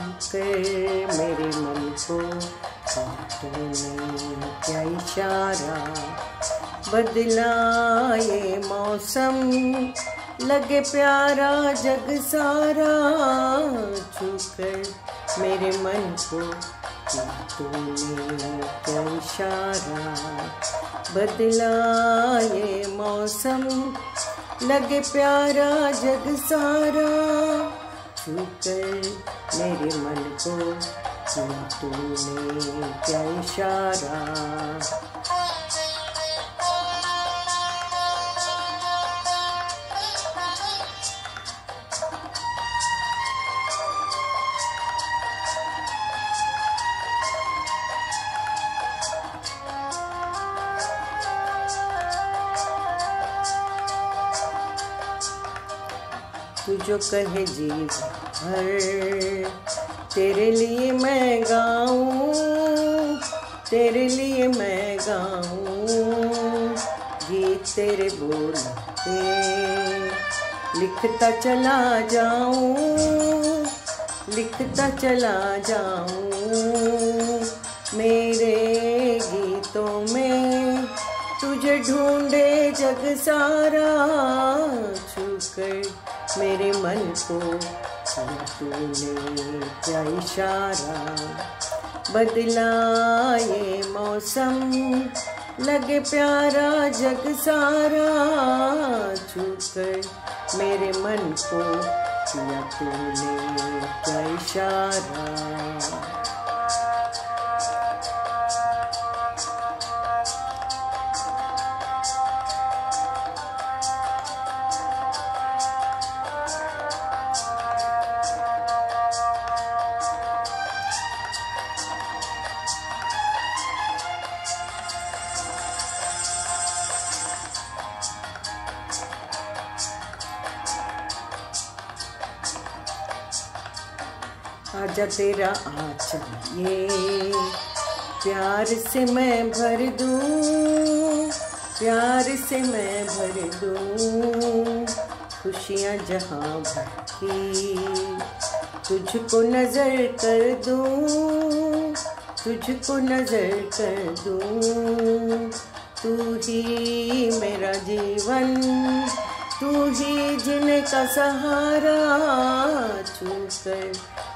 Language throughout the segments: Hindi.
कर मेरे मन को तूने क्या इशारा? बदला ये मौसम, लगे प्यारा जग सारा। छूकर मेरे मन को तूने क्या इशारा? बदला ये मौसम, लगे प्यारा जग सारा। छूकर मेरे मन को तूने क्या इशारा? तू जो कहे जीव भर तेरे लिए मैं गाऊं, तेरे लिए मैं गाऊं, गीत तेरे बोलते, लिखता चला जाऊँ, लिखता चला जाऊँ, मेरे गीतों में तुझे ढूंढे जग सारा छूकर मेरे मन को तूने क्या इशारा। बदला ये मौसम, लगे प्यारा जग सारा। छूकर मेरे मन को तूने क्या इशारा। आजा तेरा आचल ये प्यार से मैं भर दूँ, प्यार से मैं भर दूँ, खुशियाँ जहाँ भर की तुझको नज़र कर दूँ, तुझको नज़र कर दूँ, तू ही मेरा जीवन, तू ही जिनका सहारा छूकर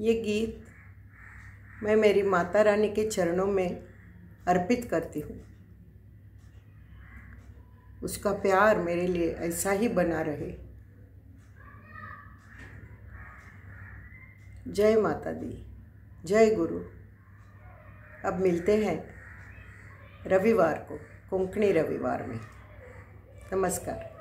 ये गीत मैं मेरी माता रानी के चरणों में अर्पित करती हूँ। उसका प्यार मेरे लिए ऐसा ही बना रहे। जय माता दी जय गुरु। अब मिलते हैं रविवार को, कोंकणी रविवार में। नमस्कार।